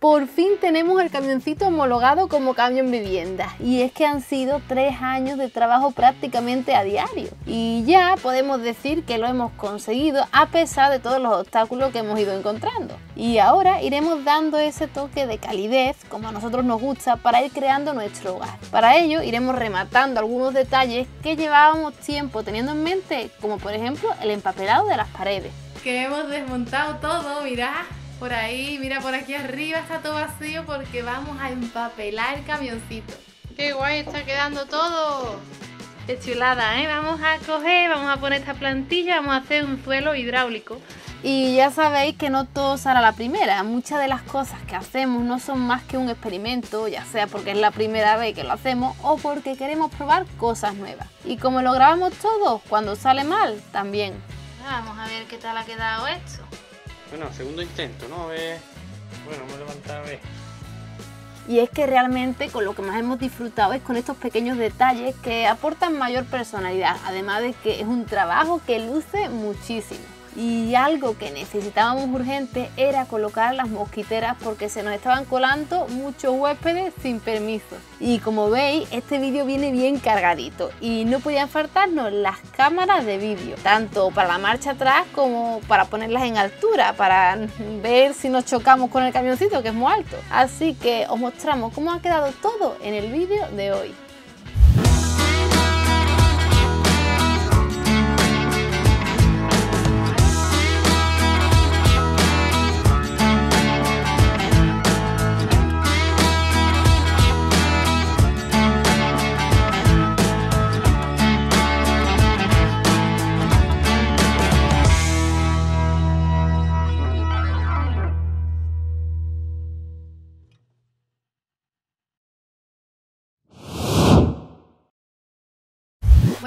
Por fin tenemos el camioncito homologado como camión vivienda y es que han sido tres años de trabajo prácticamente a diario y ya podemos decir que lo hemos conseguido a pesar de todos los obstáculos que hemos ido encontrando. Y ahora iremos dando ese toque de calidez como a nosotros nos gusta para ir creando nuestro hogar. Para ello iremos rematando algunos detalles que llevábamos tiempo teniendo en mente como por ejemplo el empapelado de las paredes. Que hemos desmontado todo, mirad por ahí, mira por aquí arriba está todo vacío porque vamos a empapelar el camioncito. ¡Qué guay está quedando todo! ¡Qué chulada, eh! Vamos a coger, vamos a poner esta plantilla, vamos a hacer un suelo hidráulico. Y ya sabéis que no todo será la primera, muchas de las cosas que hacemos no son más que un experimento, ya sea porque es la primera vez que lo hacemos o porque queremos probar cosas nuevas. Y como lo grabamos todo, cuando sale mal, también. Vamos a ver qué tal ha quedado esto. Bueno, segundo intento, ¿no? A. Bueno, me levantar a ver. Y es que realmente con lo que más hemos disfrutado es con estos pequeños detalles que aportan mayor personalidad, además de que es un trabajo que luce muchísimo y algo que necesitábamos urgente era colocar las mosquiteras porque se nos estaban colando muchos huéspedes sin permiso. Y como veis, este vídeo viene bien cargadito y no podían faltarnos las cámaras de vídeo, tanto para la marcha atrás como para ponerlas en altura, para ver si nos chocamos con el camioncito que es muy alto. Así que os mostramos cómo ha quedado todo en el vídeo de hoy.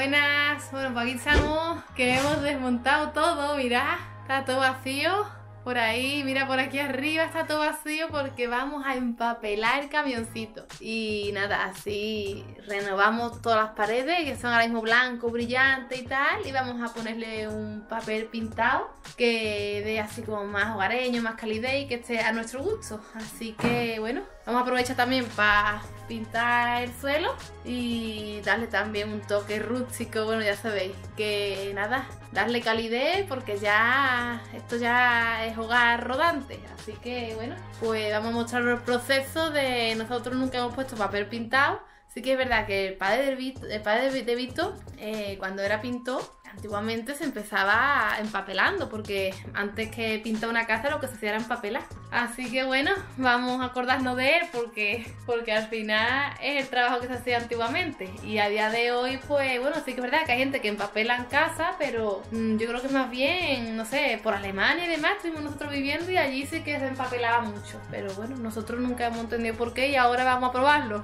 Buenas, bueno pues aquí estamos, que hemos desmontado todo, mirad, está todo vacío por ahí, mira por aquí arriba está todo vacío porque vamos a empapelar el camioncito. Y nada, así renovamos todas las paredes que son ahora mismo blanco, brillante y tal. Y vamos a ponerle un papel pintado que dé así como más hogareño, más calidez y que esté a nuestro gusto. Así que bueno, vamos a aprovechar también para pintar el suelo y darle también un toque rústico, bueno ya sabéis, que nada, darle calidez porque ya esto ya es hogar rodante, así que bueno, pues vamos a mostrar el proceso de nosotros nunca hemos puesto papel pintado, sí que es verdad que el padre de Vito, el padre de Vito eh, cuando era pintor antiguamente se empezaba empapelando, porque antes que pintar una casa lo que se hacía era empapelar. Así que bueno, vamos a acordarnos de él porque, porque al final es el trabajo que se hacía antiguamente. Y a día de hoy, pues bueno, sí que es verdad que hay gente que empapela en casa, pero mm, yo creo que más bien, no sé, por Alemania y demás estuvimos nosotros viviendo y allí sí que se empapelaba mucho. Pero bueno, nosotros nunca hemos entendido por qué y ahora vamos a probarlo.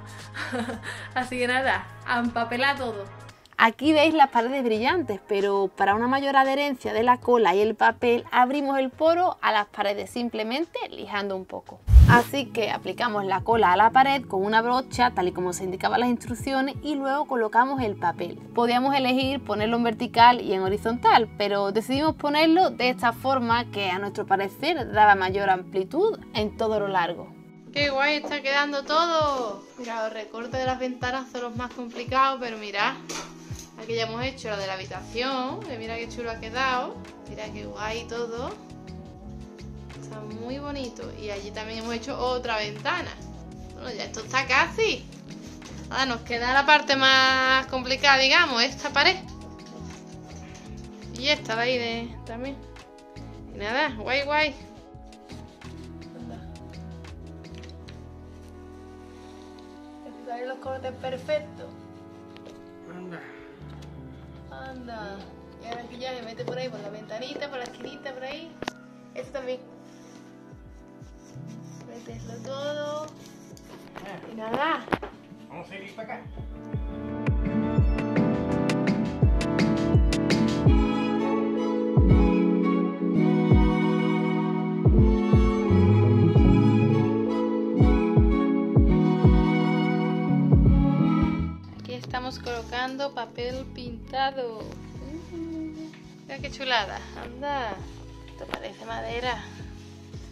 Así que nada, a empapelar todo. Aquí veis las paredes brillantes, pero para una mayor adherencia de la cola y el papel abrimos el poro a las paredes simplemente lijando un poco. Así que aplicamos la cola a la pared con una brocha tal y como se indicaban las instrucciones y luego colocamos el papel. Podíamos elegir ponerlo en vertical y en horizontal, pero decidimos ponerlo de esta forma que a nuestro parecer daba mayor amplitud en todo lo largo. ¡Qué guay está quedando todo! Mira, los recortes de las ventanas son los más complicados, pero mirad, Aquí ya hemos hecho la de la habitación, que mira qué chulo ha quedado. Mira qué guay todo. Está muy bonito. Y allí también hemos hecho otra ventana. Bueno, ya esto está casi. Ahora nos queda la parte más complicada, digamos, esta pared. Y esta de ahí de, también. Y nada, guay, guay. los cortes perfectos. Anda. Anda. Y ahora que ya me mete por ahí, por la ventanita, por la esquinita, por ahí. Esto también. Meteslo todo. Y nada. Vamos a ir para acá. estamos colocando papel mira qué chulada. Anda. Esto parece madera.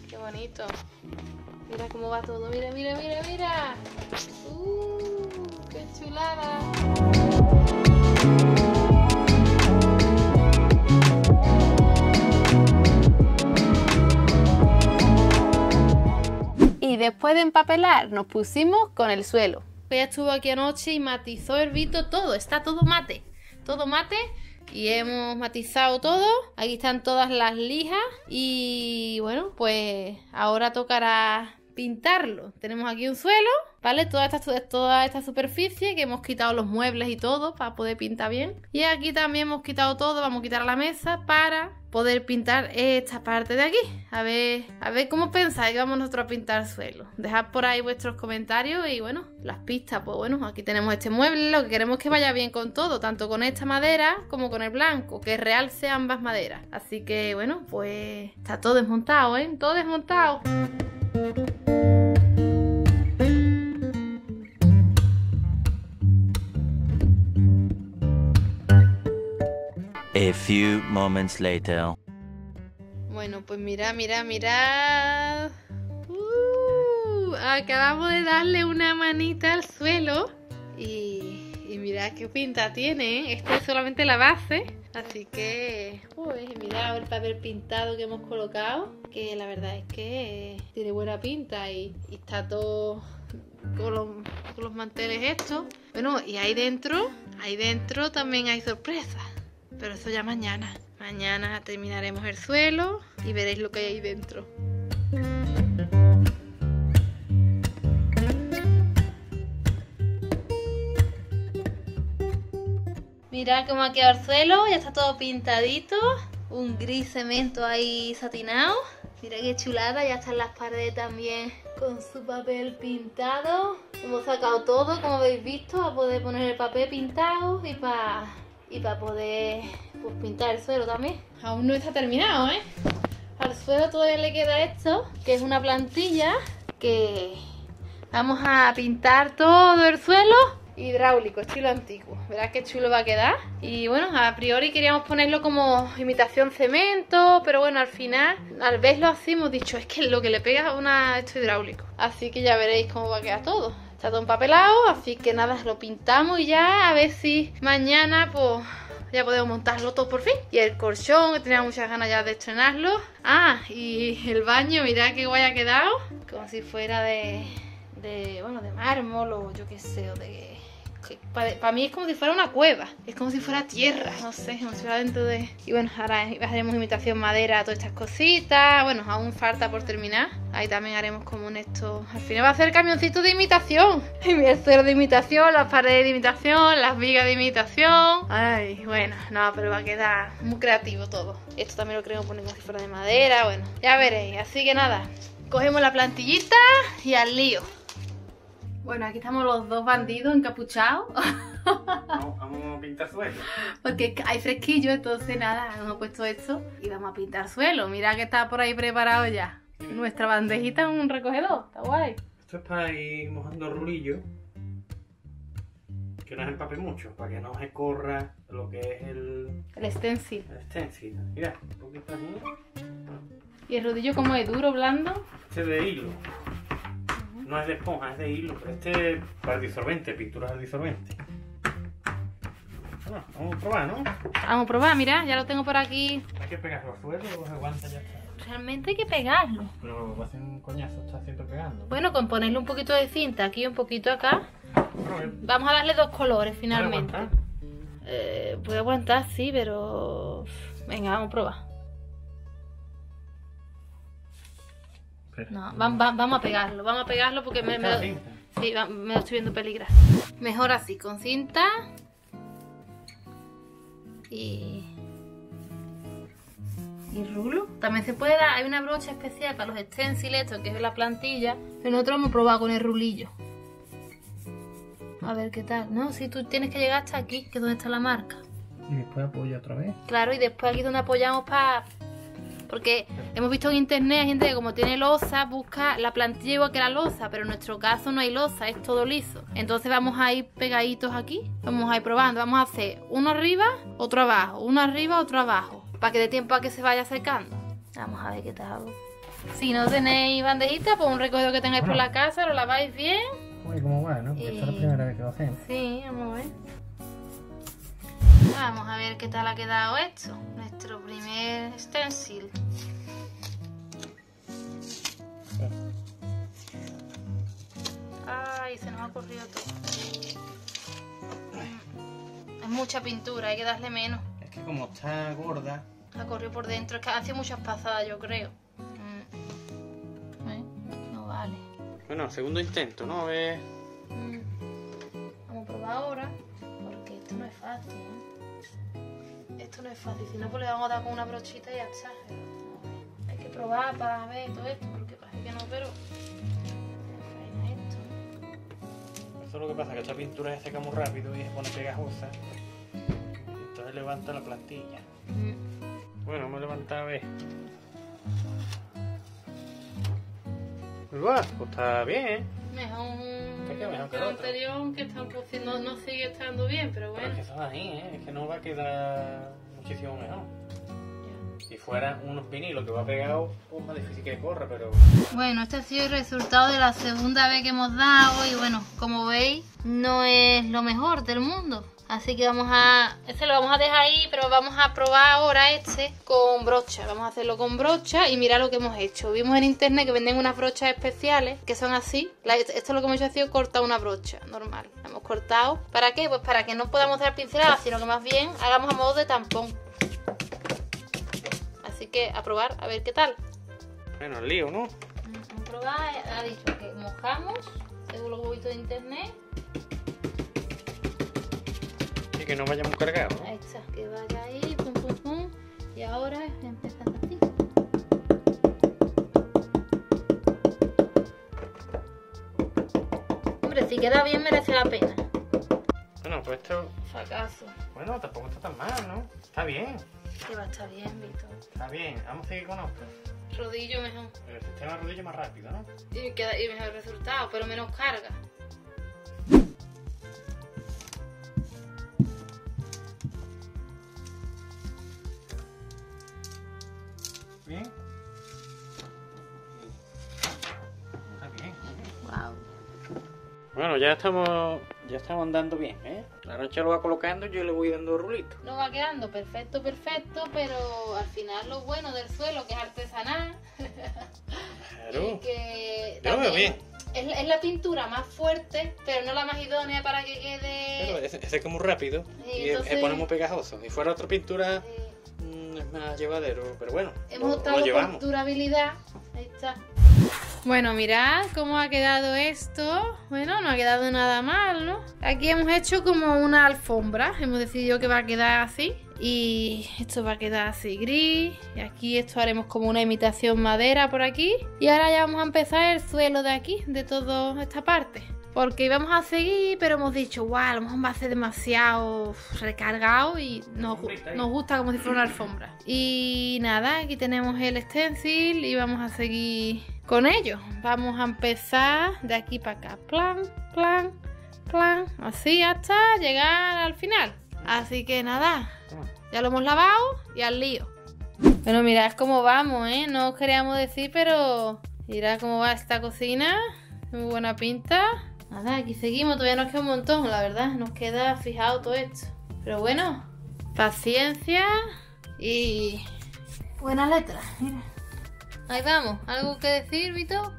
Qué bonito. Mira cómo va todo. Mira, mira, mira, mira. Uh, qué chulada. Y después de empapelar nos pusimos con el suelo. Ella estuvo aquí anoche y matizó el Vito todo. Está todo mate. Todo mate. Y hemos matizado todo. Aquí están todas las lijas. Y bueno, pues ahora tocará pintarlo. Tenemos aquí un suelo, ¿vale? Toda esta, superficie que hemos quitado los muebles y todo para poder pintar bien. Y aquí también hemos quitado todo, vamos a quitar la mesa para poder pintar esta parte de aquí. A ver, a ver cómo pensáis vamos nosotros a pintar suelo. Dejad por ahí vuestros comentarios y bueno, las pistas. Pues bueno, aquí tenemos este mueble. Lo que queremos es que vaya bien con todo, tanto con esta madera como con el blanco, que realce ambas maderas. Así que bueno, pues está todo desmontado, ¿eh? Todo desmontado. Few moments later. Bueno, pues mira, mira, mira. Uh, acabamos de darle una manita al suelo. Y, y mira qué pinta tiene. ¿eh? Esta es solamente la base. Así que, pues mira el papel pintado que hemos colocado. Que la verdad es que tiene buena pinta y, y está todo con los, con los manteles estos. Bueno, y ahí dentro, ahí dentro también hay sorpresas. Pero eso ya mañana. Mañana terminaremos el suelo y veréis lo que hay ahí dentro. Mirad cómo ha quedado el suelo, ya está todo pintadito. Un gris cemento ahí satinado. Mira qué chulada, ya están las paredes también con su papel pintado. Hemos sacado todo, como habéis visto, a poder poner el papel pintado y para y para poder pues, pintar el suelo también. Aún no está terminado, ¿eh? Al suelo todavía le queda esto, que es una plantilla que vamos a pintar todo el suelo hidráulico, estilo antiguo. Verás qué chulo va a quedar. Y bueno, a priori queríamos ponerlo como imitación cemento, pero bueno, al final, al verlo así, hemos dicho, es que lo que le pega es una esto hidráulico. Así que ya veréis cómo va a quedar todo. Está todo empapelado, así que nada, lo pintamos y ya a ver si mañana pues ya podemos montarlo todo por fin. Y el colchón, que tenía muchas ganas ya de estrenarlo. Ah, y el baño, mirad qué guay ha quedado. Como si fuera de, de bueno, de mármol o yo qué sé, o de... Para, mí es como si fuera una cueva, es como si fuera tierra, no sé, como si fuera dentro de... Y bueno, ahora haremos imitación madera, todas estas cositas, bueno, aún falta por terminar, ahí también haremos como un esto... Al final va a ser camioncito de imitación, el suelo de imitación, las paredes de imitación, las vigas de imitación... Ay, bueno, no, pero va a quedar muy creativo todo. Esto también lo queremos poner como si fuera de madera, bueno, ya veréis, así que nada, cogemos la plantillita y al lío. Bueno, aquí estamos los dos bandidos encapuchados. Vamos, vamos a pintar suelo. Porque hay fresquillo, entonces nada, hemos puesto esto y vamos a pintar suelo. Mira que está por ahí preparado ya. Nuestra bandejita es un recogedor, está guay. Esto es para ir mojando rulillo. Que no se empape mucho, para que no se corra lo que es el, El stencil. el stencil. Mira, un poquito así. Y el rodillo como es duro, blando. Este es de hilo. No es de esponja, es de hilo. Este es para disolvente, pinturas de disolvente. Bueno, vamos a probar, ¿no? Vamos a probar, mira, ya lo tengo por aquí. Hay que pegarlo al suelo o se aguanta ya está. Realmente hay que pegarlo. Pero va a ser un coñazo, está siempre pegando. Bueno, con ponerle un poquito de cinta aquí y un poquito acá. Bueno, Vamos a darle dos colores ¿puede finalmente. aguantar? Eh, puede aguantar, sí, pero... Venga, vamos a probar. Espera. No, va- va- vamos a pegarlo, vamos a pegarlo porque me, me, Esta lo- cinta. sí, va- me lo estoy viendo peligrar. Mejor así, con cinta. Y... Y rulo. También se puede dar, hay una brocha especial para los stencils, esto que es la plantilla. Pero nosotros hemos probado con el rulillo. A ver qué tal. No, si tú tienes que llegar hasta aquí, que es donde está la marca. Y después apoya otra vez. Claro, y después aquí es donde apoyamos para... Porque hemos visto en internet gente que como tiene losa busca la plantilla igual que la losa, pero en nuestro caso no hay losa, es todo liso. Entonces vamos a ir pegaditos aquí, vamos a ir probando, vamos a hacer uno arriba, otro abajo, uno arriba, otro abajo, para que dé tiempo a que se vaya secando. Vamos a ver qué tal. Si no tenéis bandejita, pues un recogido que tengáis por la casa, lo laváis bien. Uy, ¿cómo va, no? Porque esta es la primera vez que lo hacemos. Sí, vamos a ver. Vamos a ver qué tal ha quedado esto. Nuestro primer stencil. Ay, se nos ha corrido todo. Es mucha pintura, hay que darle menos. Es que como está gorda, Ha corrido por dentro, es que hace muchas pasadas, yo creo. Mm. ¿Eh? No vale. Bueno, segundo intento, ¿no? A ver. Mm. Vamos a probar ahora, porque esto no es fácil. ¿eh? Esto no es fácil, si no pues le vamos a dar con una brochita y ya está. Hay que probar para ver todo esto, porque parece que no, pero... Esto. Eso es lo que pasa, que esta pintura se seca muy rápido y se pone pegajosa. Entonces levanta la plantilla. Mm. Bueno, me he levantado a ver. Pues pues está bien, ¿eh? Mejor ¿Por qué mejor que el anterior, que está un poco- no, no sigue estando bien, pero Pero bueno. es que son así, ¿eh? Es que no va a quedar muchísimo mejor. Si fuera unos vinilos que va pegado, pues más difícil que corra, pero... Bueno, este ha sido el resultado de la segunda vez que hemos dado y bueno, como veis, no es lo mejor del mundo. Así que vamos a... Este lo vamos a dejar ahí, pero vamos a probar ahora este con brocha. Vamos a hacerlo con brocha y mira lo que hemos hecho. Vimos en internet que venden unas brochas especiales que son así. Esto lo que hemos hecho ha sido cortar una brocha normal. La hemos cortado. ¿Para qué? Pues para que no podamos dar pinceladas, sino que más bien hagamos a modo de tampón. Así que a probar, a ver qué tal. Bueno, el lío, ¿no? Vamos a probar, ha dicho que mojamos, según los huevitos de internet. Que no vayamos cargados, ¿no? Ahí está, que vaya ahí, pum pum pum. Y ahora empezamos así. Hombre, si queda bien merece la pena. Bueno, pues esto... Fracaso. Bueno, tampoco está tan mal, ¿no? Está bien, Que va a estar bien, Víctor. está bien. Vamos a seguir con otro. Rodillo mejor. El sistema rodillo más rápido, ¿no? Y, queda, y mejor resultado, pero menos carga. Bueno, ya estamos ya estamos andando bien, ¿eh? La noche lo va colocando y yo le voy dando rulitos. No va quedando perfecto, perfecto, pero al final lo bueno del suelo, que es artesanal, Claro. y que Yo veo bien. Es, es la pintura más fuerte, pero no la más idónea para que Pero quede... ese, ese que es muy rápido Sí, y entonces- se pone muy pegajoso. Si fuera otra pintura eh, mm, es más llevadero, pero bueno, hemos lo, optado lo por durabilidad. Ahí está. Bueno, mirad cómo ha quedado esto. Bueno, no ha quedado nada mal, ¿no? Aquí hemos hecho como una alfombra. Hemos decidido que va a quedar así. Y esto va a quedar así gris. Y aquí esto haremos como una imitación madera por aquí. Y ahora ya vamos a empezar el suelo de aquí, de toda esta parte. Porque íbamos a seguir, pero hemos dicho, guau, a lo mejor va a ser demasiado recargado y nos, gu- nos gusta como si fuera una alfombra. Y nada, aquí tenemos el stencil y vamos a seguir con ello. Vamos a empezar de aquí para acá. Plan, plan, plan. Así hasta llegar al final. Así que nada, ya lo hemos lavado y al lío. Bueno, mirad cómo vamos, ¿eh? No os queríamos decir, pero mirad cómo va esta cocina. Muy buena pinta. Nada, aquí seguimos. Todavía nos queda un montón, la verdad. Nos queda fijado todo esto. Pero bueno, paciencia y buena letra. Mira. Ahí vamos. ¿Algo que decir, Vito?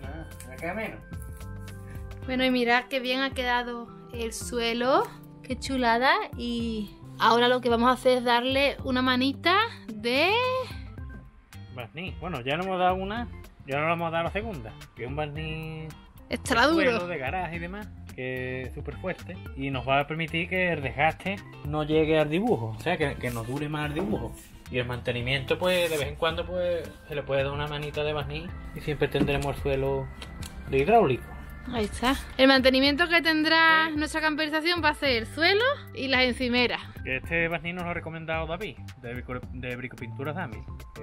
Nada, me queda menos. Bueno, y mirad qué bien ha quedado el suelo. Qué chulada. Y ahora lo que vamos a hacer es darle una manita de... Barniz. Bueno, ya le hemos dado una y ahora le vamos a dar la segunda. Que es un barniz suelo, duro. de garaje y demás. Que es súper fuerte. Y nos va a permitir que el desgaste no llegue al dibujo. O sea, que, que nos dure más el dibujo. Y el mantenimiento, pues, de vez en cuando, pues, se le puede dar una manita de barniz. Y siempre tendremos el suelo de hidráulico. Ahí está. El mantenimiento que tendrá nuestra camperización va a ser el suelo y las encimeras. Este barniz nos lo ha recomendado David, de, Brico, de Bricopinturas Dami.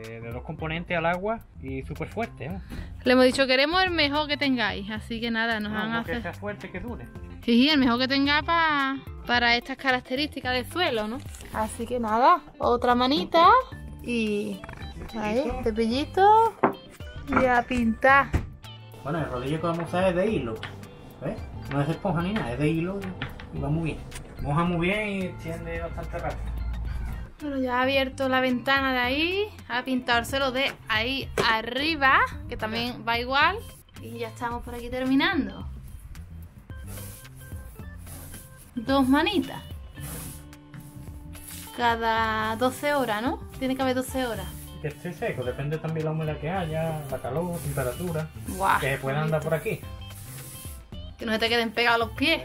eh, de dos componentes al agua y súper fuerte. ¿eh? Le hemos dicho queremos el mejor que tengáis, así que nada, nos van a Como que hacer. sea fuerte que dure. Sí, el mejor que tenga pa- para estas características del suelo, ¿no? Así que nada, otra manita y ahí, cepillito. Y a pintar. Bueno, el rodillo que vamos a usar es de hilo. ¿Ves? No es de esponja ni nada, es de hilo y, va muy bien. Moja muy bien y extiende bastante rápido. Bueno, ya ha abierto la ventana de ahí, ha pintárselo de ahí arriba, que también va igual. Y ya estamos por aquí terminando. Dos manitas. Cada 12 horas, ¿no? Tiene que haber 12 horas. Que esté seco, depende también la humedad que haya, la calor, temperatura. Guau. Que pueda andar por aquí. Que no se te queden pegados los pies.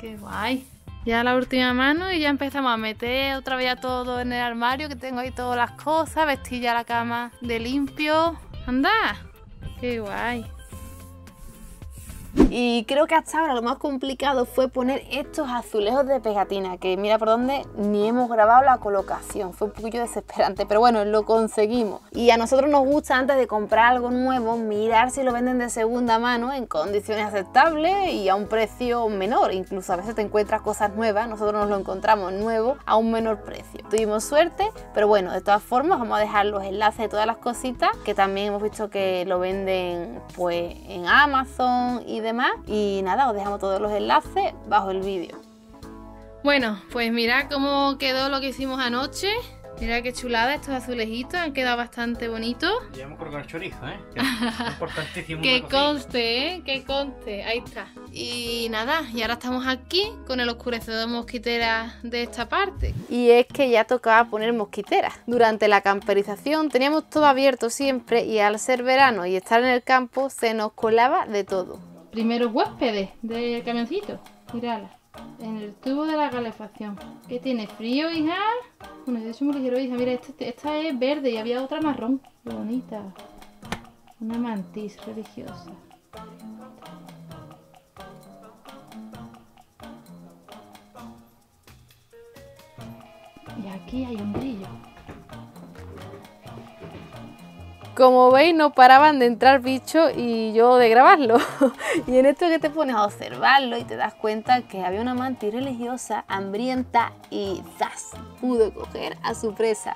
Qué guay. Ya la última mano y ya empezamos a meter otra vez ya todo en el armario, que tengo ahí todas las cosas, vestir ya la cama de limpio. Anda. Qué guay. Y creo que hasta ahora lo más complicado fue poner estos azulejos de pegatina, que mira por dónde ni hemos grabado la colocación. Fue un poquillo desesperante, pero bueno, lo conseguimos. Y a nosotros nos gusta antes de comprar algo nuevo, mirar si lo venden de segunda mano en condiciones aceptables y a un precio menor. Incluso a veces te encuentras cosas nuevas, nosotros nos lo encontramos nuevo a un menor precio. Tuvimos suerte, pero bueno, de todas formas vamos a dejar los enlaces de todas las cositas, que también hemos visto que lo venden pues en Amazon y demás. Y nada, os dejamos todos los enlaces bajo el vídeo. Bueno, pues mirad cómo quedó lo que hicimos anoche. Mirad qué chulada estos azulejitos, han quedado bastante bonitos. Ya hemos colgado el chorizo, ¿eh? Que es importantísimo. Que conste, ¿eh? Que conste. Ahí está. Y nada, y ahora estamos aquí con el oscurecedor de mosquiteras de esta parte. Y es que ya tocaba poner mosquiteras. Durante la camperización teníamos todo abierto siempre y al ser verano y estar en el campo se nos colaba de todo. Primeros huéspedes del camioncito. Mírala. En el tubo de la calefacción. ¿Qué tiene? ¿Frío, hija? Bueno, de hecho muy ligero, hija. Mira, esta, esta es verde y había otra marrón. Qué bonita. Una mantis religiosa. Y aquí hay un brillo. Como veis, no paraban de entrar bichos y yo de grabarlo. y en esto que te pones a observarlo y te das cuenta que había una mantis religiosa hambrienta y ¡zas! pudo coger a su presa.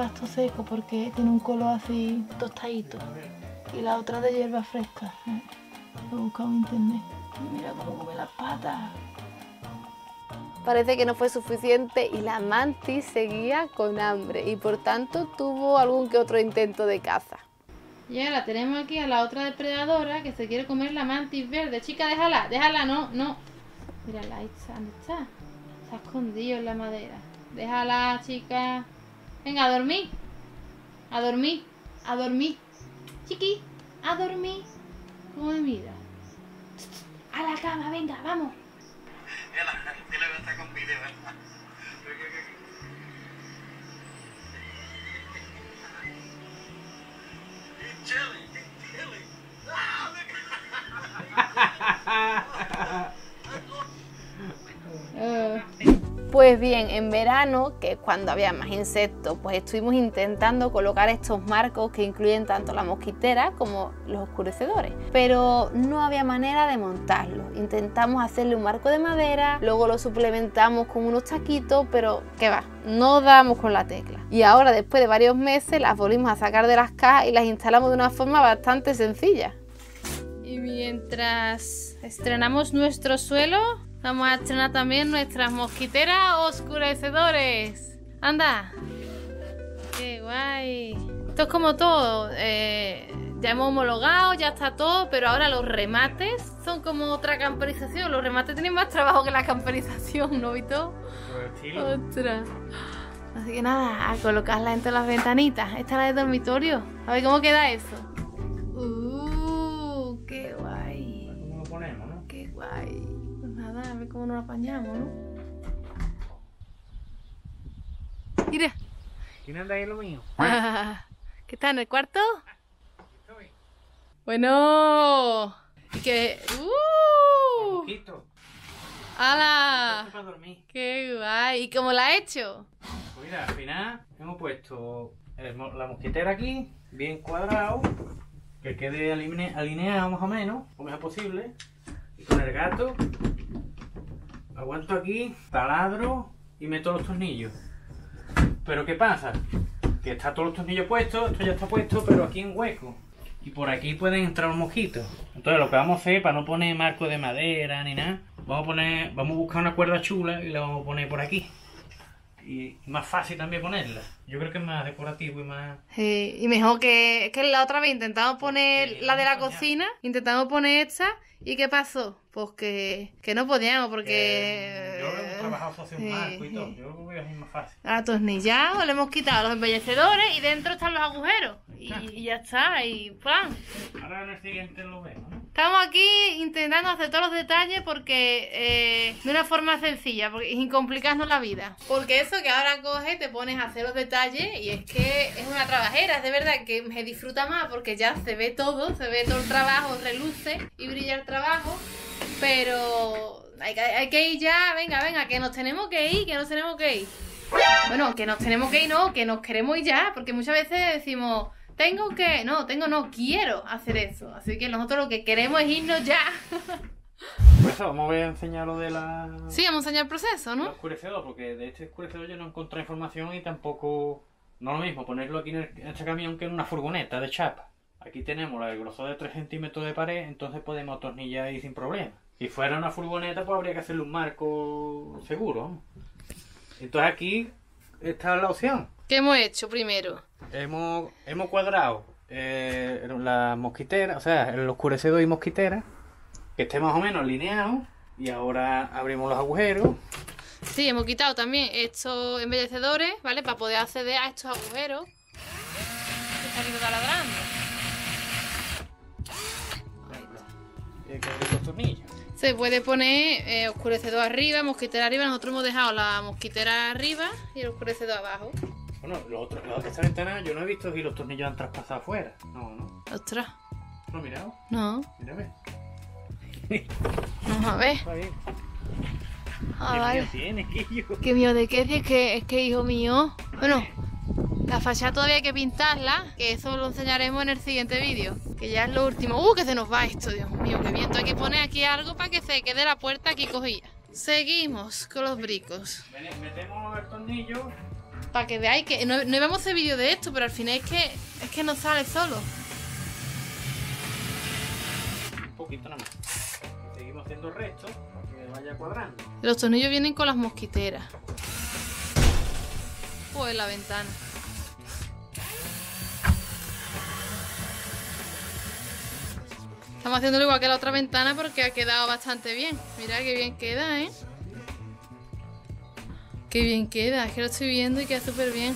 Pasto seco porque tiene un color así tostadito. Y la otra de hierba fresca. ¿eh? Lo he buscado en internet. Mira cómo come las patas. Parece que no fue suficiente y la mantis seguía con hambre y por tanto tuvo algún que otro intento de caza. Y ahora tenemos aquí a la otra depredadora que se quiere comer la mantis verde. Chica, déjala, déjala, no, no. Mírala, ahí está, ¿dónde está? Se ha escondido en la madera. Déjala, chica. Venga, a dormir. A dormir, a dormir. Chiqui, a dormir. ¿Cómo me mira? A la cama, venga, vamos. Eh, Pues bien, en verano, que cuando había más insectos, pues estuvimos intentando colocar estos marcos que incluyen tanto la mosquitera como los oscurecedores. Pero no había manera de montarlos. Intentamos hacerle un marco de madera, luego lo suplementamos con unos taquitos, pero ¿qué va? No damos con la tecla. Y ahora, después de varios meses, las volvimos a sacar de las cajas y las instalamos de una forma bastante sencilla. Y mientras estrenamos nuestro suelo, vamos a estrenar también nuestras mosquiteras oscurecedores. ¡Anda! ¡Qué guay! Esto es como todo. eh, ya hemos homologado, ya está todo, pero ahora los remates son como otra camperización. Los remates tienen más trabajo que la camperización, ¿no, Vito? Estilo. Ostras. Así que nada, a colocarla entre las ventanitas. Esta es la de dormitorio. A ver cómo queda eso. Cómo nos apañamos, ¿no? Mira. ¿Quién anda ahí lo mío? ¿Qué está en el cuarto? Bueno. Y que. ¡Uh! Poquito. ¡Hala! ¡Qué guay! ¿Y cómo la ha hecho? Pues mira, al final hemos puesto el la mosquitera aquí, bien cuadrado, que quede aline- alineado más o menos, lo mejor posible. Y con el gato, aguanto aquí, taladro y meto los tornillos. Pero ¿qué pasa? Que está todos los tornillos puestos, esto ya está puesto, pero aquí en hueco. Y por aquí pueden entrar mosquitos. Entonces lo que vamos a hacer, para no poner marco de madera ni nada, vamos a poner, vamos a buscar una cuerda chula y la vamos a poner por aquí y más fácil también ponerla. Yo creo que es más decorativo y más... Sí, y mejor que, que la otra vez intentamos poner la de la cocina, intentamos poner esta, ¿y qué pasó? Pues que, que no podíamos Eh, porque... yo lo hemos trabajado hacia un marco y todo. sí. Yo creo que es más fácil. Atornillado, le hemos quitado los embellecedores y dentro están los agujeros. Y, y ya está, y plan. Ahora en el siguiente lo vemos, ¿no? Estamos aquí intentando hacer todos los detalles porque eh, de una forma sencilla, porque sin complicarnos la vida. Porque eso que ahora coges, te pones a hacer los detalles y es que es una trabajera, es de verdad que me disfruta más porque ya se ve todo, se ve todo el trabajo, reluce y brilla el trabajo, pero hay que, hay que ir ya, venga, venga, que nos tenemos que ir, que nos tenemos que ir. Bueno, que nos tenemos que ir, no, que nos queremos ir ya, porque muchas veces decimos, tengo que, no, tengo, no, quiero hacer eso. Así que nosotros lo que queremos es irnos ya. Pues eso, vamos a enseñar lo de la... Sí, vamos a enseñar el proceso, el ¿no? oscurecedor, porque de este oscurecedor yo no encontré información y tampoco... No lo mismo ponerlo aquí en, el- en este camión que en una furgoneta de chapa. Aquí tenemos el grosor de 3 centímetros de pared, entonces podemos atornillar ahí sin problema. Si fuera una furgoneta, pues habría que hacerle un marco seguro. Entonces aquí está la opción. ¿Qué hemos hecho primero? Hemos, hemos cuadrado eh, la mosquitera, o sea, el oscurecedor y mosquitera, que esté más o menos alineado. Y ahora abrimos los agujeros. Sí, hemos quitado también estos embellecedores, ¿vale? Para poder acceder a estos agujeros. Está aquí taladrando. Y hay que abrir los tornillos. Se puede poner eh, oscurecedor arriba, mosquitera arriba. Nosotros hemos dejado la mosquitera arriba y el oscurecedor abajo. Bueno, lo otro, la otra esta ventana yo no he visto si los tornillos han traspasado afuera. No, no. Ostras, No he mirado. no. Mira, ve. Vamos a ver. Está bien. Ah, ¿Qué vale. mío tienes? ¿Qué mío de qué? Es que, es que hijo mío. Bueno, la fachada todavía hay que pintarla, que eso lo enseñaremos en el siguiente vídeo. Que ya es lo último. ¡Uh, que se nos va esto! Dios mío, qué viento. Hay que poner aquí algo para que se quede la puerta aquí cogida. Seguimos con los bricos. Metemos el tornillo. Para que veáis que no, no íbamos a hacer vídeo de esto, pero al final es que es que no sale solo. Un poquito nada más. Seguimos haciendo restos para que vaya cuadrando. Los tornillos vienen con las mosquiteras. Pues la ventana. Estamos haciéndolo igual que la otra ventana porque ha quedado bastante bien. Mira qué bien queda, ¿eh? Qué bien queda, es que lo estoy viendo y queda súper bien.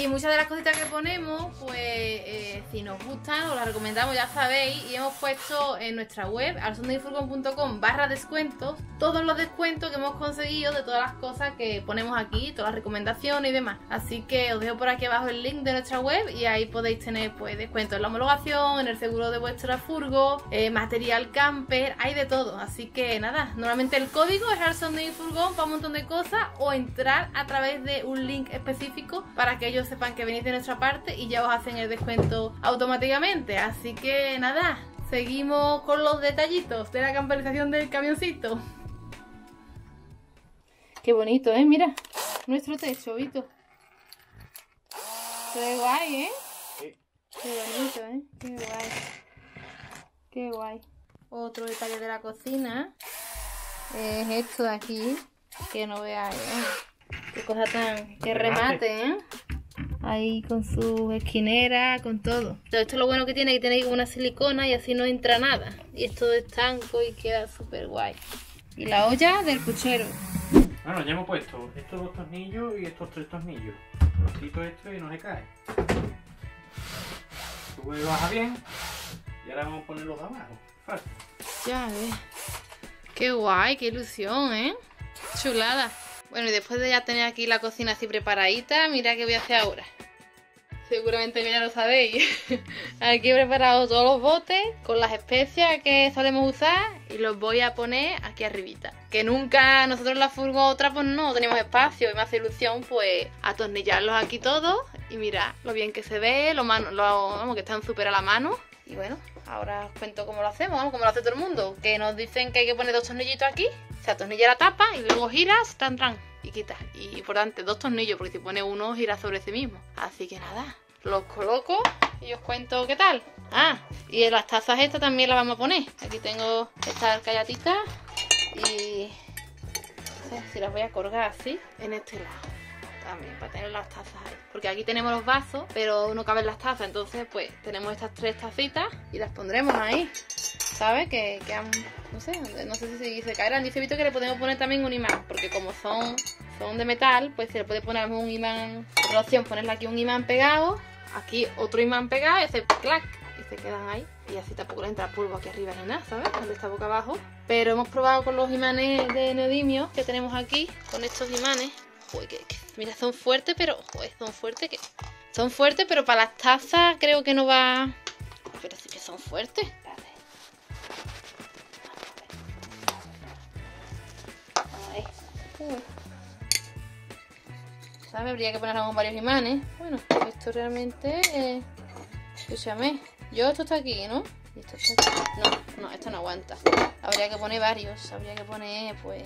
Y muchas de las cositas que ponemos, pues eh, si nos gustan, os las recomendamos, ya sabéis. Y hemos puesto en nuestra web, alsondefurgon.com barra descuentos, todos los descuentos que hemos conseguido de todas las cosas que ponemos aquí, todas las recomendaciones y demás. Así que os dejo por aquí abajo el link de nuestra web y ahí podéis tener pues descuentos en la homologación, en el seguro de vuestra furgo, eh, material camper, hay de todo. Así que nada, normalmente el código es alsondefurgon para un montón de cosas o entrar a través de un link específico para que ellos sepan que venís de nuestra parte y ya os hacen el descuento automáticamente. Así que nada, seguimos con los detallitos de la camperización del camioncito. Qué bonito, ¿eh? Mira, nuestro techo, Vito. Ve guay, ¿eh? Sí. Qué bonito, ¿eh? Qué guay. Qué guay. Otro detalle de la cocina es esto de aquí, que no veáis, ¿eh? Qué cosa tan... Qué remate, ¿eh? Ahí con su esquinera, con todo. Pero esto es lo bueno que tiene, que tiene como una silicona y así no entra nada. Y esto es estanco y queda súper guay. Y la olla del puchero. Bueno, ya hemos puesto estos dos tornillos y estos tres tornillos. Quito esto y no se cae. Sube y baja bien. Y ahora vamos a poner los de abajo. Fácil. Ya ves. Qué guay, qué ilusión, ¿eh? Chulada. Bueno, y después de ya tener aquí la cocina así preparadita, mira qué voy a hacer ahora. seguramente ya lo sabéis. Aquí he preparado todos los botes con las especias que solemos usar y los voy a poner aquí arribita. Que nunca nosotros la furgo otra pues no tenemos espacio y me hace ilusión pues atornillarlos aquí todos y mirad lo bien que se ve, lo, mano, lo vamos, que están súper a la mano. Y bueno, ahora os cuento cómo lo hacemos, vamos, cómo lo hace todo el mundo. Que nos dicen que hay que poner dos tornillitos aquí, se atornilla la tapa y luego giras, tran tran y quitas. Y importante, dos tornillos, porque si pone uno gira sobre sí mismo. Así que nada, los coloco y os cuento qué tal. Ah, y en las tazas estas también las vamos a poner. Aquí tengo estas callatitas y no sé si las voy a colgar así en este lado también para tener las tazas ahí. Porque aquí tenemos los vasos, pero no caben las tazas, entonces pues tenemos estas tres tacitas y las pondremos ahí. ¿Sabes? Que, que no sé, no sé si se caerán. Dice Vito que le podemos poner también un imán, porque como son, son de metal, pues se le puede poner un imán. Otra opción, ponerle aquí un imán pegado, aquí otro imán pegado y clac y se quedan ahí. Y así tampoco le entra polvo aquí arriba ni nada, ¿sabes? Donde está boca abajo. Pero hemos probado con los imanes de neodimio que tenemos aquí, con estos imanes. Mira, son fuertes, pero joder, son fuertes que son fuertes, pero para las tazas creo que no va. Pero sí que son fuertes. ¿Sabes? Habría que poner aún varios imanes. Bueno, esto realmente. Eh... Escúchame. Yo esto está aquí, ¿no? Y esto está aquí. No, no, esto no aguanta. Habría que poner varios. Habría que poner, pues.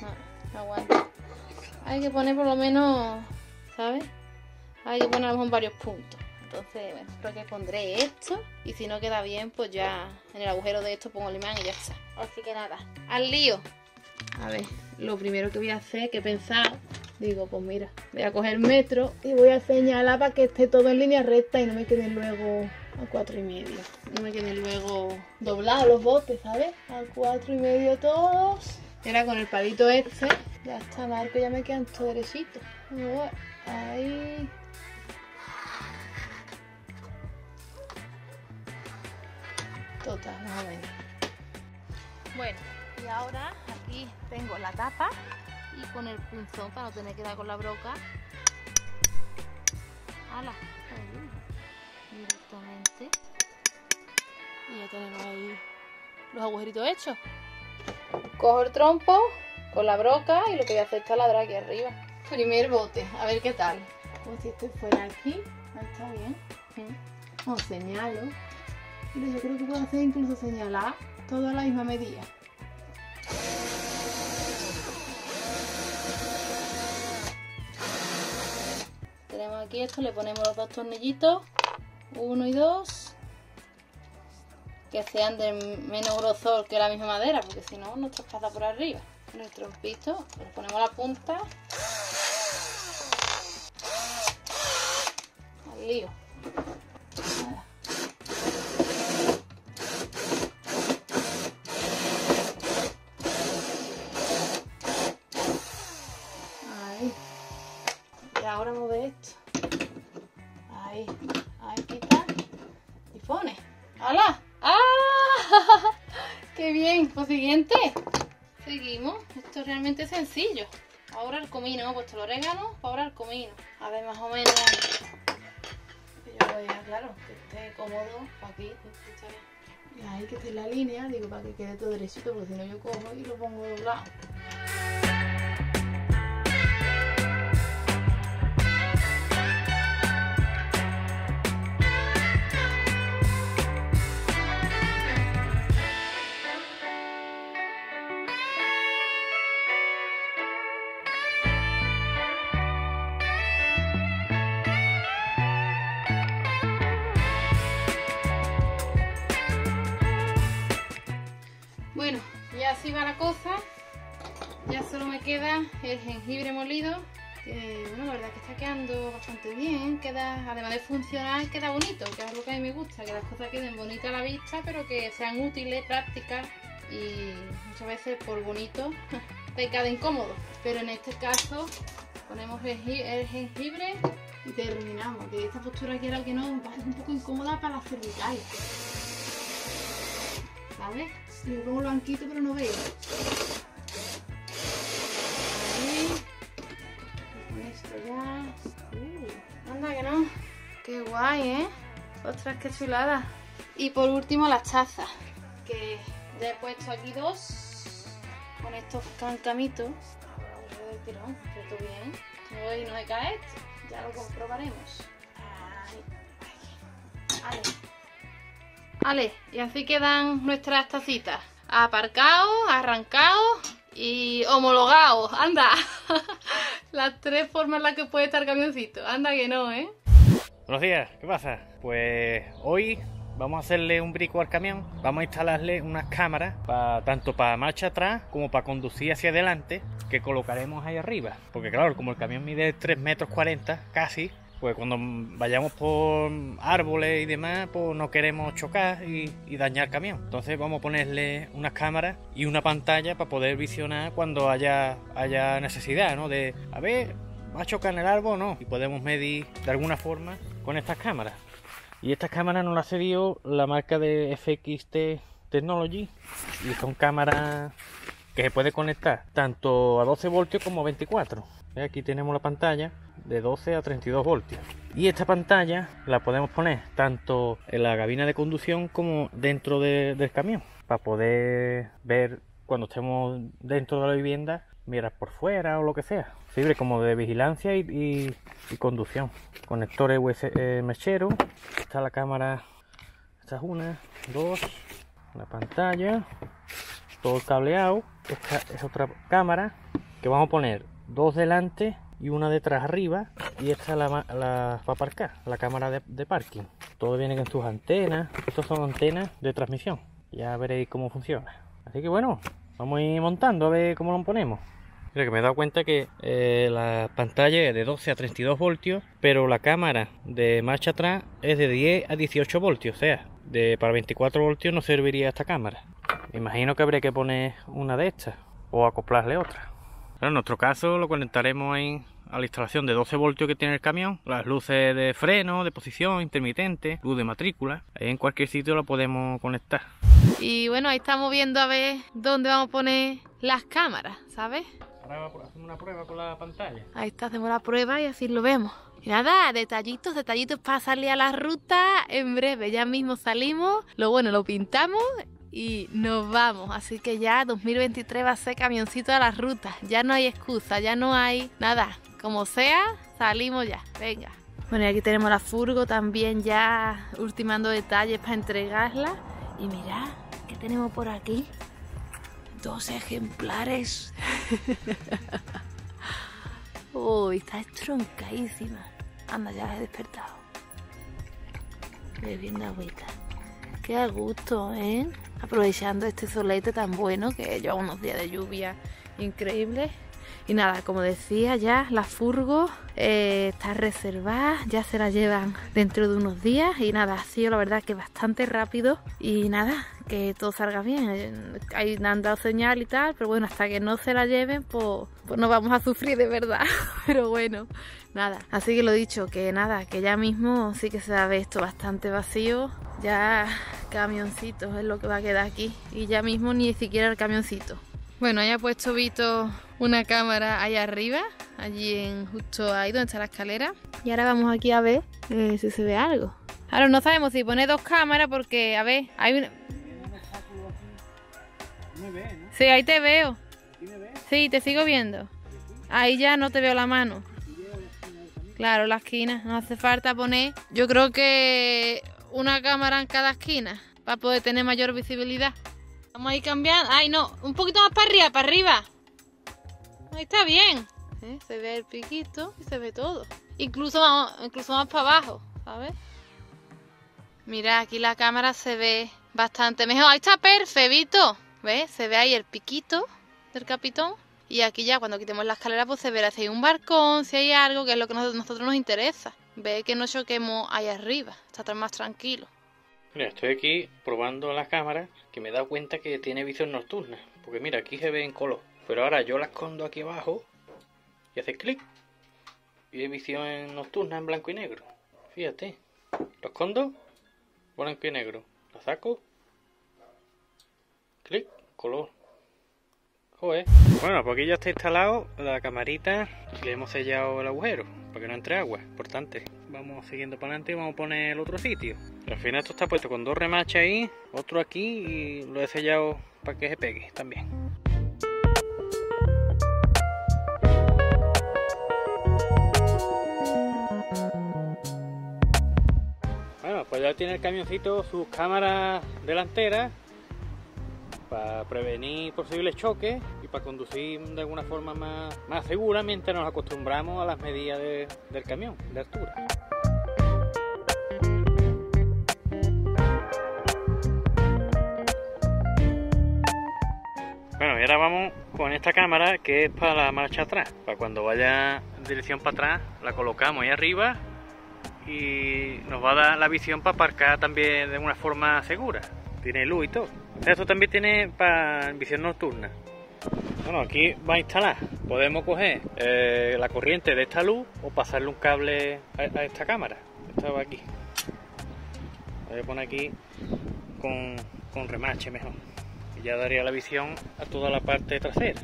No, no aguanta. Hay que poner por lo menos. ¿Sabes? Hay que poner a lo mejor varios puntos. Entonces, bueno, creo que pondré esto. Y si no queda bien, pues ya en el agujero de esto pongo el imán y ya está. Así que nada, al lío. A ver, lo primero que voy a hacer, que he pensado, digo, pues mira, voy a coger metro y voy a señalar para que esté todo en línea recta y no me queden luego a cuatro y medio. No me queden luego doblados los botes, ¿sabes? A cuatro y medio todos. Era con el palito este. Ya está, marco, ya me quedan todos derechitos. Ahí. Total, más o menos. Bueno, y ahora aquí tengo la tapa y con el punzón para no tener que dar con la broca. ¡Hala! Directamente. Y ya tenemos ahí los agujeritos hechos. Cojo el trompo con la broca y lo que voy a hacer es taladrar aquí arriba. Primer bote, a ver qué tal. Como si este fuera aquí. Ahí está bien. ¿Mm? Os señalo. Mira, yo creo que puedo hacer incluso señalar todo a la misma medida. Tenemos aquí esto, le ponemos los dos tornillitos, uno y dos, que sean de menos grosor que la misma madera, porque si no nos traspasa por arriba. En el trompito, le ponemos la punta al lío. Sencillo. Ahora el comino. Hemos puesto el orégano. Ahora el comino. A ver, más o menos. Que yo vea, claro, que esté cómodo. Aquí. está bien. Y ahí que esté en la línea. Digo, para que quede todo derechito. Porque si no yo cojo y lo pongo doblado. Bueno, ya así va la cosa. Ya solo me queda el jengibre molido. Que bueno, la verdad es que está quedando bastante bien. Queda, además de funcionar, queda bonito, que es lo que a mí me gusta, que las cosas queden bonitas a la vista, pero que sean útiles, prácticas y muchas veces por bonito te queda incómodo. Pero en este caso ponemos el jengibre y terminamos. Que esta postura aquí era que no, me parece un poco incómoda para las cervicales. ¿Sabes? Y me pongo blanquito pero no veo. Ahí. Con esto ya. Uh, anda que no. Qué guay, ¿eh? Ostras, qué chulada. Y por último las tazas. Que ya he puesto aquí dos. Con estos cancamitos. Del tirón, pero todo bien. No, no se cae esto. Ya lo comprobaremos. Ahí, ahí. Ale. Vale, y así quedan nuestras tacitas. Aparcados, arrancados y homologados. Anda. Las tres formas en las que puede estar camioncito. Anda que no, ¿eh? Buenos días, ¿qué pasa? Pues hoy vamos a hacerle un brico al camión, vamos a instalarle unas cámaras tanto para marcha atrás como para conducir hacia adelante que colocaremos ahí arriba. Porque claro, como el camión mide 3 metros 40 casi, pues cuando vayamos por árboles y demás, pues no queremos chocar y, dañar el camión. Entonces vamos a ponerle unas cámaras y una pantalla para poder visionar cuando haya, haya necesidad, ¿no? De, a ver, ¿va a chocar en el árbol o no? Y podemos medir de alguna forma con estas cámaras. Y estas cámaras nos las cedió la marca de FXT Technology y son cámaras que se puede conectar tanto a 12 voltios como a 24. Aquí tenemos la pantalla de 12 a 32 voltios. Y esta pantalla la podemos poner tanto en la cabina de conducción como dentro de- del camión para poder ver cuando estemos dentro de la vivienda, mirar por fuera o lo que sea. Sirve como de vigilancia y, y- conducción. Conectores USB mechero. Está la cámara. Esta es una, dos, la pantalla, todo cableado. Esta es otra cámara que vamos a poner dos delante y una detrás arriba. Y esta la, la va a aparcar, la cámara de, de parking. Todo viene con sus antenas. Estas son antenas de transmisión. Ya veréis cómo funciona. Así que bueno, vamos a ir montando a ver cómo lo ponemos. Mira que me he dado cuenta que eh, la pantalla es de 12 a 32 voltios, pero la cámara de marcha atrás es de 10 a 18 voltios, o sea, de, para 24 voltios no serviría esta cámara. Me imagino que habría que poner una de estas o acoplarle otra. Pero en nuestro caso lo conectaremos ahí a la instalación de 12 voltios que tiene el camión, las luces de freno, de posición, intermitente, luz de matrícula. Ahí en cualquier sitio lo podemos conectar. Y bueno, ahí estamos viendo a ver dónde vamos a poner las cámaras, ¿sabes? Ahora hacemos una prueba con la pantalla. Ahí está, hacemos la prueba y así lo vemos. Y nada, detallitos, detallitos para salir a la ruta en breve. Ya mismo salimos, lo bueno, lo pintamos y nos vamos. Así que ya 2023 va a ser camioncito a la ruta. Ya no hay excusa, ya no hay nada. Como sea, salimos ya. Venga. Bueno, y aquí tenemos la furgo también ya ultimando detalles para entregarla. Y mirad, ¿qué tenemos por aquí? Dos ejemplares. Uy, está estroncadísima. Anda, ya la he despertado. Bebiendo agüita. Qué a gusto, ¿eh? Aprovechando este solete tan bueno que lleva unos días de lluvia increíbles. Y nada, como decía ya, la furgo eh, está reservada, ya se la llevan dentro de unos días y nada, ha sido la verdad que bastante rápido y nada, que todo salga bien. Ahí han dado señal y tal, pero bueno, hasta que no se la lleven, pues, pues no vamos a sufrir de verdad. pero bueno, nada. Así que lo dicho, que nada, que ya mismo sí que se va a ver esto bastante vacío. Ya camioncitos es lo que va a quedar aquí. Y ya mismo ni siquiera el camioncito. Bueno, ya ha puesto Vito una cámara ahí arriba, allí en justo ahí donde está la escalera. Y ahora vamos aquí a ver eh, si se ve algo. Ahora no sabemos si pone dos cámaras porque, a ver, hay una... Sí, ahí te veo. Sí, te sigo viendo. Ahí ya no te veo la mano. Claro, la esquina. No hace falta poner. Yo creo que una cámara en cada esquina para poder tener mayor visibilidad. Vamos a ir cambiando. Ay, no, un poquito más para arriba, para arriba. Ahí está bien. Se ve el piquito y se ve todo. Incluso, más- incluso más para abajo, ¿sabes? Mira, aquí la cámara se ve bastante mejor. Ahí está perfecto. ¿Ves? Se ve ahí el piquito del capitón. Y aquí ya cuando quitemos la escalera pues se verá si hay un barcón, si hay algo, que es lo que a nosotros, nos interesa. Ve que no choquemos ahí arriba. Está más tranquilo. Mira, estoy aquí probando las cámaras que me he dado cuenta que tiene visión nocturna. Porque mira, aquí se ve en color. Pero ahora yo la escondo aquí abajo y hace clic. Y hay visión nocturna en blanco y negro. Fíjate. Lo escondo, blanco y negro. La saco. Clic, color. Bueno, pues aquí ya está instalado la camarita y le hemos sellado el agujero para que no entre agua. Importante. Vamos siguiendo para adelante y vamos a poner el otro sitio. Al final esto está puesto con dos remaches ahí, otro aquí y lo he sellado para que se pegue también. Bueno, pues ya tiene el camioncito sus cámaras delanteras para prevenir posibles choques y para conducir de alguna forma más, más segura mientras nos acostumbramos a las medidas de- del camión, de altura. Bueno, y ahora vamos con esta cámara que es para la marcha atrás. Para cuando vaya en dirección para atrás, la colocamos ahí arriba y nos va a dar la visión para aparcar también de una forma segura. Tiene luz y todo. Esto también tiene para visión nocturna. Bueno, aquí va a instalar. Podemos coger eh, la corriente de esta luz o pasarle un cable a, esta cámara. Esta va aquí. Voy a poner aquí con, con remache mejor. Y ya daría la visión a toda la parte trasera.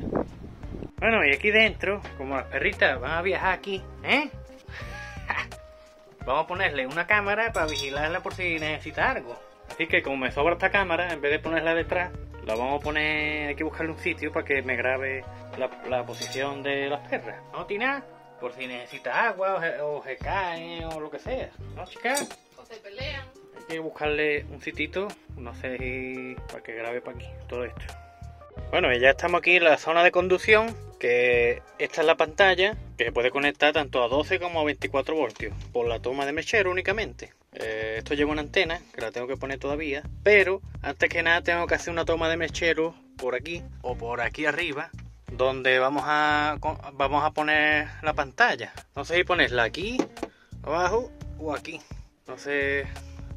Bueno, y aquí dentro, como las perritas van a viajar aquí, ¿eh? Vamos a ponerle una cámara para vigilarla por si necesita algo. Así que como me sobra esta cámara, en vez de ponerla detrás, la vamos a poner, hay que buscarle un sitio para que me grabe la, la posición de las perras. ¿No, Tina? Por si necesita agua o, se- o se cae o lo que sea. ¿No, chicas? O se pelean. Hay que buscarle un sitito, no sé si para que grabe para aquí todo esto. Bueno, y ya estamos aquí en la zona de conducción, que esta es la pantalla, que se puede conectar tanto a 12 como a 24 voltios, por la toma de mechero únicamente. Eh, esto lleva una antena, que la tengo que poner todavía, pero antes que nada tengo que hacer una toma de mechero por aquí o por aquí arriba, donde vamos a, vamos a poner la pantalla. No sé si ponerla aquí, abajo o aquí. No sé,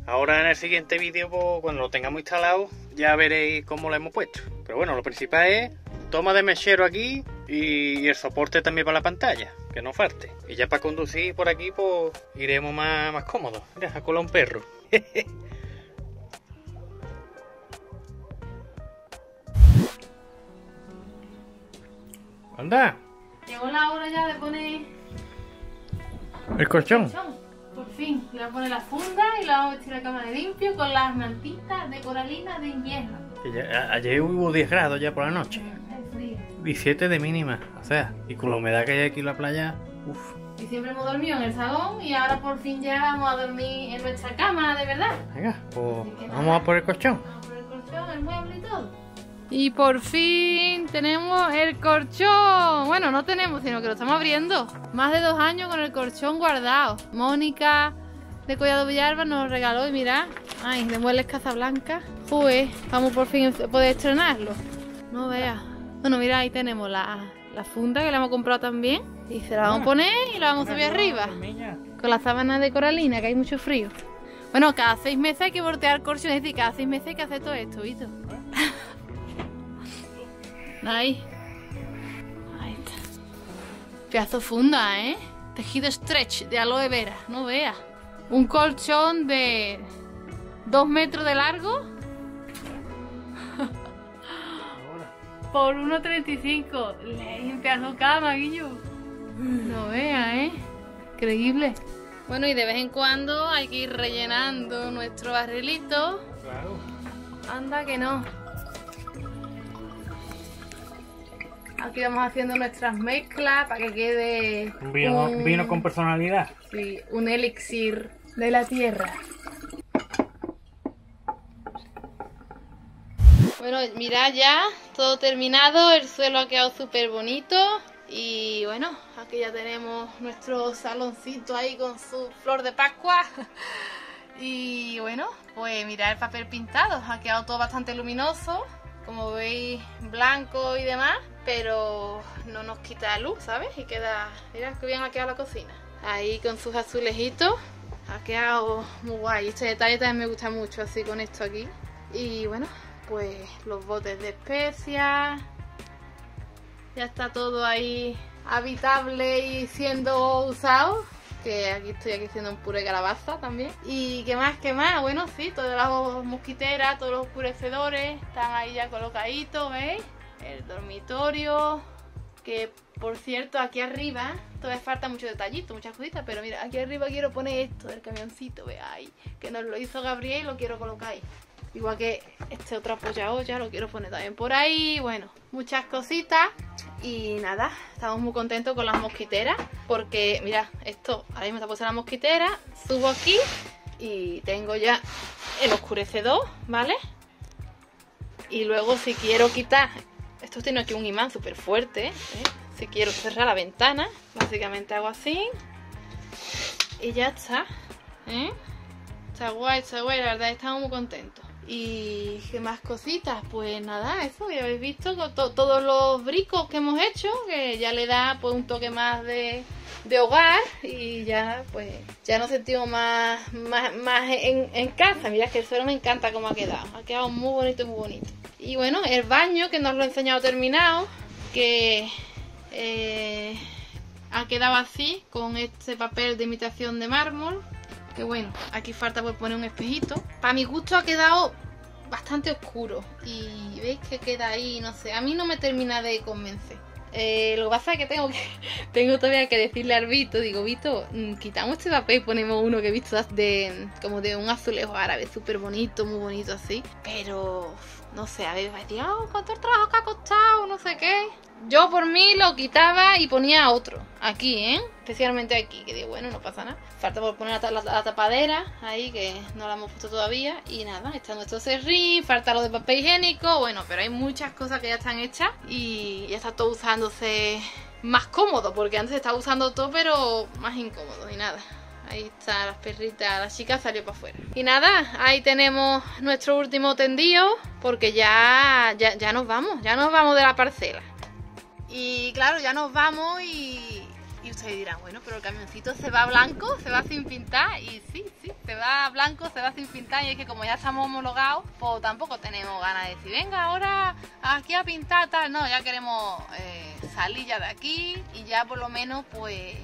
Ahora en el siguiente vídeo, pues, cuando lo tengamos instalado, ya veréis cómo lo hemos puesto. Pero bueno, lo principal es toma de mechero aquí y el soporte también para la pantalla, que no falte. Y ya para conducir por aquí, pues iremos más, más cómodos. Mira, ha colado un perro. Anda, Llegó la hora ya de poner el colchón. colchón. Por fin, le voy a poner la funda y le vamos a vestir la cama de limpio con las mantitas de coralina de invierno. Que ya- a- ayer hubo 10 grados ya por la noche. Frío. 17 de mínima, o sea, y con la humedad que hay aquí en la playa, uff. Y siempre hemos dormido en el salón y ahora por fin ya vamos a dormir en nuestra cama, de verdad. Venga, pues vamos a por el colchón. Vamos por el colchón, el mueble y todo. Y por fin tenemos el colchón. Bueno, no tenemos, sino que lo estamos abriendo. Más de dos años con el colchón guardado. Mónica de Collado Villalba nos lo regaló y mirad. Ay, de Muebles Casablanca. Joder, vamos por fin a poder estrenarlo. No veas. Bueno, mira, ahí tenemos la, la funda que le hemos comprado también. Y se la vamos a poner y la vamos a subir arriba. Con la sábana de coralina, que hay mucho frío. Bueno, cada seis meses hay que voltear colchón, es decir, cada seis meses hay que hacer todo esto, ¿viste? Ahí. Ahí está. Pedazo funda, ¿eh? Tejido stretch de aloe vera, no veas. Un colchón de dos metros de largo por 1,35. Le un pedazo cama, Guillo. No veas, ¿eh? Increíble. Bueno, y de vez en cuando hay que ir rellenando nuestro barrilito. Claro. Anda que no. Aquí vamos haciendo nuestras mezclas para que quede Un vino, un- vino con personalidad. sí, un elixir de la tierra. Bueno, mirad ya, todo terminado, el suelo ha quedado súper bonito y bueno, aquí ya tenemos nuestro saloncito ahí con su flor de Pascua. Y bueno, pues mirad el papel pintado, ha quedado todo bastante luminoso, como veis blanco y demás, pero no nos quita luz, ¿sabes? Y queda, mirad qué bien ha quedado la cocina. Ahí con sus azulejitos, ha quedado muy guay. Este detalle también me gusta mucho, así con esto aquí. Y bueno, pues los botes de especias. Ya está todo ahí habitable y siendo usado. Que aquí estoy aquí haciendo un puré de calabaza también. Y qué más, qué más. Bueno, sí, todas las mosquiteras, todos los oscurecedores están ahí ya colocaditos, ¿veis? el dormitorio, que por cierto aquí arriba todavía falta mucho detallito, muchas cositas, pero mira, aquí arriba quiero poner esto del camioncito, veáis, que nos lo hizo Gabriel y lo quiero colocar ahí. Igual que este otro ya lo quiero poner también por ahí, bueno, muchas cositas y nada, estamos muy contentos con las mosquiteras porque mira, esto ahora mismo está puesta la mosquitera, subo aquí y tengo ya el oscurecedor, ¿vale? Y luego si quiero quitar, esto tiene aquí un imán súper fuerte, ¿eh? si quiero cerrar la ventana, básicamente hago así y ya está, ¿eh? Está guay, está guay, la verdad estamos muy contentos. Y qué más cositas, pues nada, eso ya habéis visto con todos los bricos que hemos hecho, que ya le da pues un toque más de, hogar y ya pues ya nos sentimos más, más, en, casa. Mira que el suelo me encanta cómo ha quedado, ha quedado muy bonito, muy bonito. Y bueno, el baño que nos lo he enseñado terminado, que eh, ha quedado así, con este papel de imitación de mármol, que bueno, aquí falta pues poner un espejito. Para mi gusto ha quedado bastante oscuro y veis que queda ahí, no sé, a mí no me termina de convencer. Eh, lo que pasa es que tengo, que tengo todavía que decirle al Vito, digo, Vito, mm, quitamos este papel y ponemos uno que he visto de, como de un azulejo árabe, súper bonito, muy bonito así. Pero, no sé, a ver, va a decir, oh, cuánto el trabajo que ha costado, no sé qué. Yo por mí lo quitaba y ponía otro. Aquí, ¿eh? Especialmente aquí. Que digo, bueno, no pasa nada. Falta por poner la, tapadera ahí, que no la hemos puesto todavía. Y nada, está nuestro serrín. Falta lo de papel higiénico. Bueno, pero hay muchas cosas que ya están hechas. Y ya está todo usándose más cómodo. Porque antes estaba usando todo, pero más incómodo. Y nada. Ahí está las perritas, la chica salió para afuera. Y nada, ahí tenemos nuestro último tendido, porque ya, ya, ya nos vamos, ya nos vamos de la parcela. Y claro, ya nos vamos y, y ustedes dirán, bueno, pero el camioncito se va blanco, se va sin pintar. Y sí, sí, se va blanco, se va sin pintar. Y es que como ya estamos homologados, pues tampoco tenemos ganas de decir, venga, ahora aquí a pintar tal. No, ya queremos eh, salir ya de aquí y ya por lo menos pues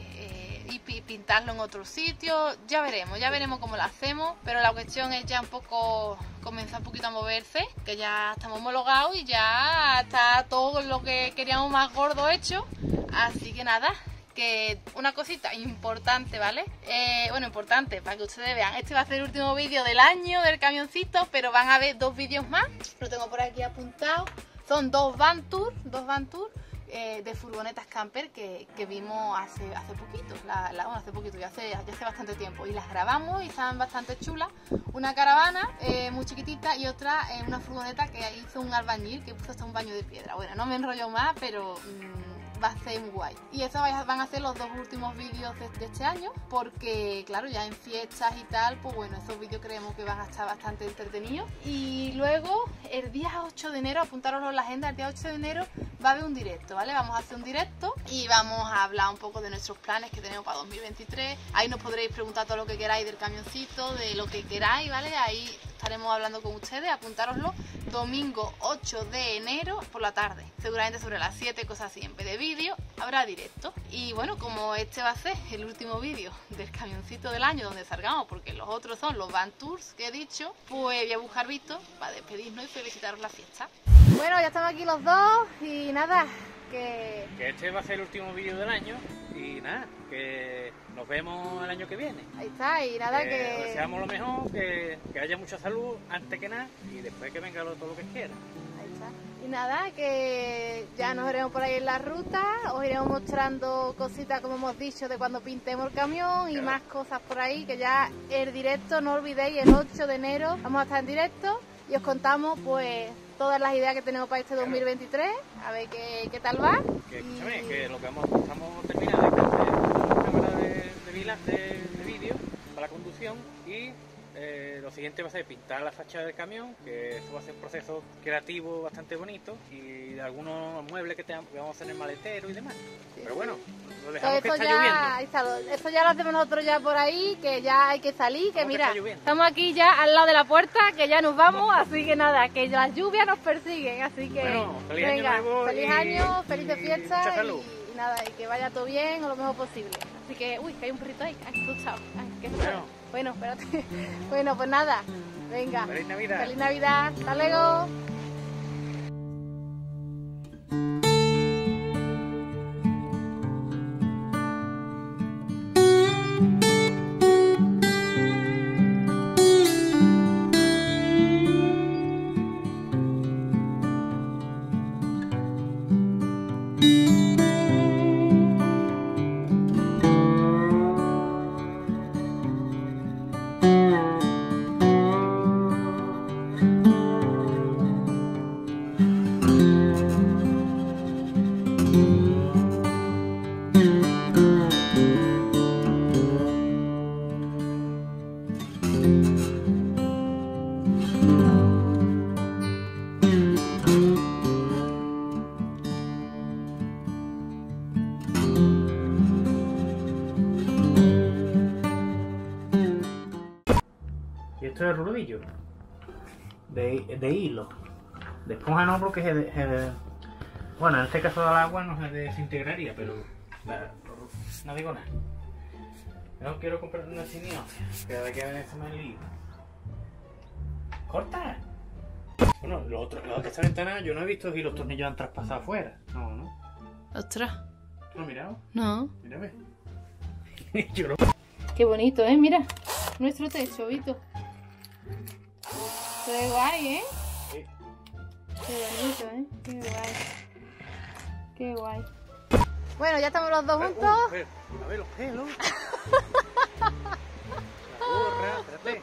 y pintarlo en otro sitio. Ya veremos, ya veremos cómo lo hacemos. Pero la cuestión es ya un poco comenzar un poquito a moverse, que ya estamos homologados y ya está todo lo que queríamos más gordo hecho. Así que nada, que una cosita importante, ¿vale? Eh, bueno, importante, para que ustedes vean. Este va a ser el último vídeo del año del camioncito, pero van a ver dos vídeos más. Lo tengo por aquí apuntado. Son dos van tour, dos van tour eh, de furgonetas camper que, vimos hace, hace poquito, la, hace poquito, ya hace, ya hace bastante tiempo. Y las grabamos y estaban bastante chulas. Una caravana eh, muy chiquitita y otra eh, una furgoneta que hizo un albañil que puso hasta un baño de piedra. Bueno, no me enrollo más, pero... Mm, va a ser muy guay. Y eso van a ser los dos últimos vídeos de, este año, porque claro, ya en fiestas y tal, pues bueno, esos vídeos creemos que van a estar bastante entretenidos. Y luego, el día 8 de enero, apuntároslo en la agenda, el día 8 de enero va a haber un directo, ¿vale? Vamos a hacer un directo y vamos a hablar un poco de nuestros planes que tenemos para 2023. Ahí nos podréis preguntar todo lo que queráis del camioncito, de lo que queráis, ¿vale? Ahí estaremos hablando con ustedes, apuntároslo, domingo 8 de enero por la tarde, seguramente sobre las 7, cosas así, en vez de vídeo, habrá directo. Y bueno, como este va a ser el último vídeo del camioncito del año donde salgamos, porque los otros son los van tours que he dicho, pues voy a buscar visto para despedirnos y felicitaros la fiesta. Bueno, ya estamos aquí los dos y nada, que... Que este va a ser el último vídeo del año y nada, que nos vemos el año que viene. Ahí está, y nada que... que... Deseamos lo mejor, que, que, haya mucha salud antes que nada y después que venga todo lo que quiera. Ahí está. Y nada, que ya nos veremos por ahí en la ruta, os iremos mostrando cositas como hemos dicho de cuando pintemos el camión y más cosas por ahí, que ya el directo, no olvidéis, el 8 de enero vamos a estar en directo y os contamos pues todas las ideas que tenemos para este 2023, a ver qué, qué tal va. Que, escúchame, que lo que vamos, estamos terminando es hacer una cámara de, de, de, de vídeo para la conducción y eh, lo siguiente va a ser pintar la fachada del camión, que eso va a ser un proceso creativo bastante bonito, y algunos muebles que, vamos a hacer en el maletero y demás. Pero bueno, lo dejamos que está ya, lloviendo. Eso ya lo hacemos nosotros ya por ahí, que ya hay que salir, que mira, estamos aquí ya al lado de la puerta, que ya nos vamos, así que nada, que las lluvias nos persiguen, así que feliz venga, año feliz año, feliz fiesta y, nada, y que vaya todo bien o lo mejor posible. Así que, uy, que hay un perrito ahí, asustado, ay, qué bueno, espérate. Bueno, pues nada. Venga. Feliz Navidad. Feliz Navidad. Hasta luego. De, hilo. De esponja no, porque se, de- se de- Bueno, en este caso del agua no se desintegraría, pero. la- no digo nada. No quiero comprar una cinio. Cada que me lío. ¡Corta! Bueno, lo otro, lo de esta ventana yo no he visto si los tornillos han traspasado afuera. No, no. Ostras. ¿Tú lo has mirado? No. Mírame. yo no. Qué bonito, ¿eh? Mira. Nuestro techo, Vito. Qué guay, ¿eh? Qué bonito, ¿eh? Qué guay. Qué guay. Bueno, ya estamos los dos juntos. Uh, uh, a ver los pelos. Espérate.